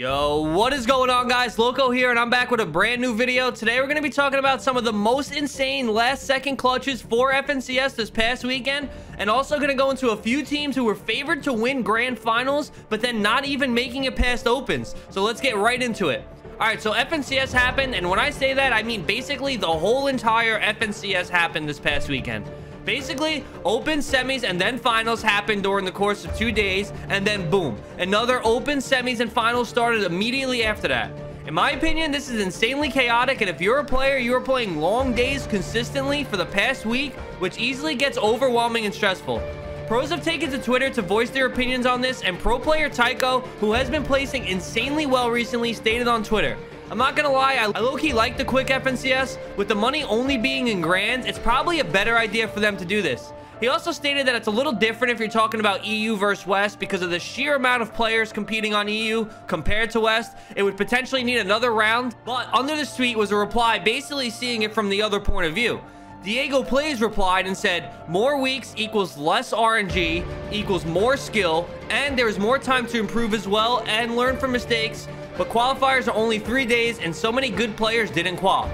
Yo, what is going on guys? Loco here and I'm back with a brand new video. Today we're going to be talking about some of the most insane last second clutches for FNCS this past weekend and also going to go into a few teams who were favored to win grand finals but then not even making it past opens. So let's get right into it. Alright, so FNCS happened and when I say that I mean basically the whole entire FNCS happened this past weekend. Basically, open semis and then finals happened during the course of two days, and then boom, another open semis and finals started immediately after that. In my opinion, this is insanely chaotic, and if you're a player, you are playing long days consistently for the past week, which easily gets overwhelming and stressful. Pros have taken to Twitter to voice their opinions on this, and pro player Tycho, who has been placing insanely well recently, stated on Twitter, I'm not gonna lie, I low-key like the quick FNCS. With the money only being in grands, it's probably a better idea for them to do this. He also stated that it's a little different if you're talking about EU versus West because of the sheer amount of players competing on EU compared to West. It would potentially need another round, but under this tweet was a reply basically seeing it from the other point of view. Diego Plays replied and said, more weeks equals less RNG, equals more skill, and there's more time to improve as well and learn from mistakes, but qualifiers are only three days and so many good players didn't qual.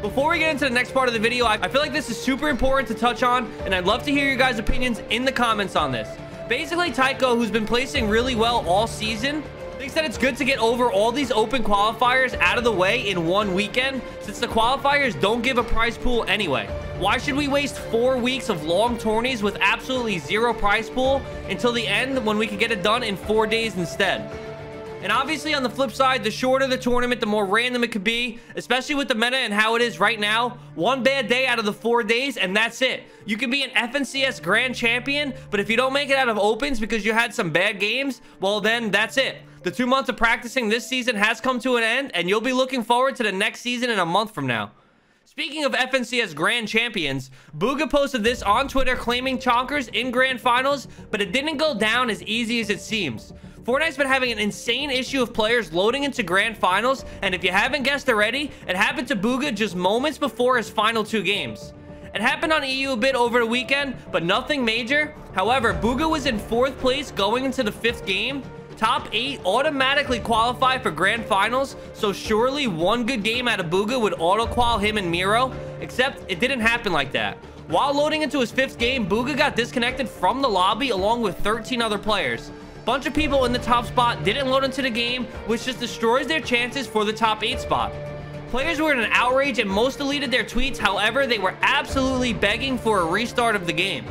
Before we get into the next part of the video, I feel like this is super important to touch on, and I'd love to hear your guys' opinions in the comments on this. Basically, Tycho, who's been placing really well all season, thinks that it's good to get over all these open qualifiers out of the way in one weekend, since the qualifiers don't give a prize pool anyway. Why should we waste four weeks of long tourneys with absolutely zero prize pool until the end when we could get it done in four days instead? And obviously, on the flip side, the shorter the tournament, the more random it could be, especially with the meta and how it is right now. One bad day out of the four days, and that's it. You can be an FNCS Grand Champion, but if you don't make it out of opens because you had some bad games, well, then that's it. The two months of practicing this season has come to an end, and you'll be looking forward to the next season in a month from now. Speaking of FNCS Grand Champions, Bugha posted this on Twitter claiming Chonkers in Grand Finals, but it didn't go down as easy as it seems. Fortnite's been having an insane issue of players loading into grand finals, and if you haven't guessed already, it happened to Bugha just moments before his final two games. It happened on EU a bit over the weekend, but nothing major. However, Bugha was in fourth place going into the fifth game. Top 8 automatically qualify for grand finals, so surely one good game out of Bugha would auto-qual him and Miro, except it didn't happen like that. While loading into his fifth game, Bugha got disconnected from the lobby along with 13 other players bunch of people in the top spot didn't load into the game, which just destroys their chances for the top 8 spot. Players were in an outrage and most deleted their tweets, however, they were absolutely begging for a restart of the game.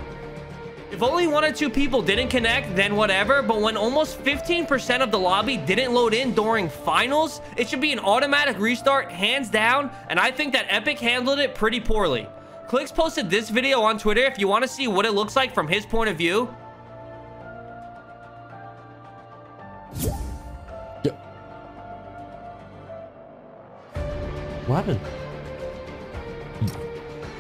If only one or two people didn't connect, then whatever, but when almost 15% of the lobby didn't load in during finals, it should be an automatic restart, hands down, and I think that Epic handled it pretty poorly. Clix posted this video on Twitter if you want to see what it looks like from his point of view. What happened?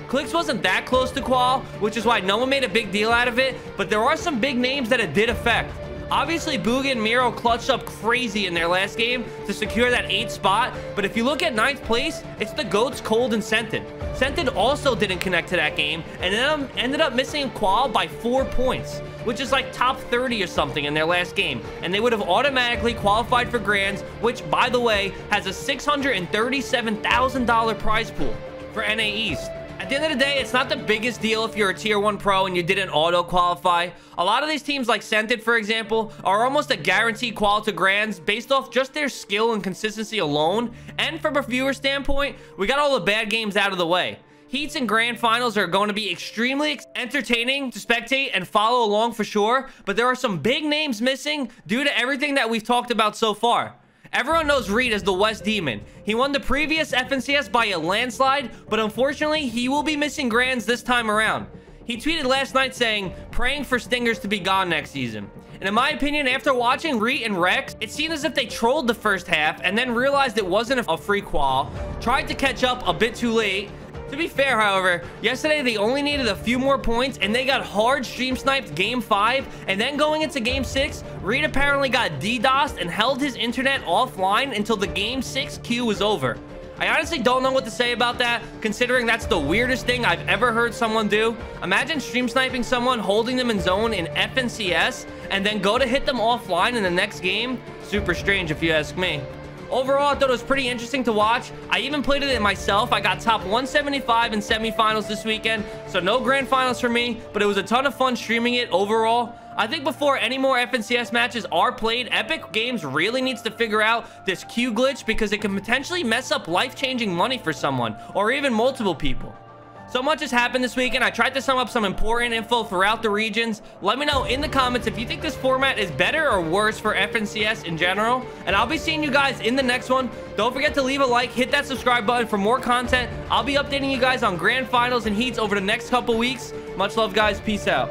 Clix wasn't that close to qual, which is why no one made a big deal out of it, but there are some big names that it did affect. Obviously, Bugha and Miro clutched up crazy in their last game to secure that 8th spot, but if you look at ninth place, it's the GOATs Cold and Scented. Scented also didn't connect to that game, and ended up missing qual by 4 points, which is like top 30 or something in their last game, and they would have automatically qualified for Grands, which, by the way, has a $637,000 prize pool for NA East. At the end of the day, it's not the biggest deal if you're a tier 1 pro and you didn't auto qualify. A lot of these teams like Scented, for example, are almost a guaranteed qual to grands based off just their skill and consistency alone. And from a viewer standpoint, we got all the bad games out of the way. Heats and grand finals are going to be extremely entertaining to spectate and follow along for sure, but there are some big names missing due to everything that we've talked about so far. Everyone knows Reet as the West Demon. He won the previous FNCS by a landslide, but unfortunately, he will be missing Grands this time around. He tweeted last night saying, praying for Stingers to be gone next season. And in my opinion, after watching Reet and Rex, it seemed as if they trolled the first half and then realized it wasn't a free qual, tried to catch up a bit too late, to be fair, however, yesterday they only needed a few more points and they got hard stream sniped game 5 and then going into game 6, Reet apparently got DDoSed and held his internet offline until the game 6 queue was over. I honestly don't know what to say about that, considering that's the weirdest thing I've ever heard someone do. Imagine stream sniping someone, holding them in zone in FNCS, and then go to hit them offline in the next game. Super strange if you ask me. Overall, I thought it was pretty interesting to watch. I even played it myself. I got top 175 in semifinals this weekend, so no grand finals for me, but it was a ton of fun streaming it overall. I think before any more FNCS matches are played, Epic Games really needs to figure out this Q glitch because it can potentially mess up life-changing money for someone or even multiple people. So much has happened this weekend. I tried to sum up some important info throughout the regions. Let me know in the comments if you think this format is better or worse for FNCS in general. And I'll be seeing you guys in the next one. Don't forget to leave a like, hit that subscribe button for more content. I'll be updating you guys on grand finals and heats over the next couple weeks. Much love, guys. Peace out.